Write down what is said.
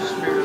Spirit.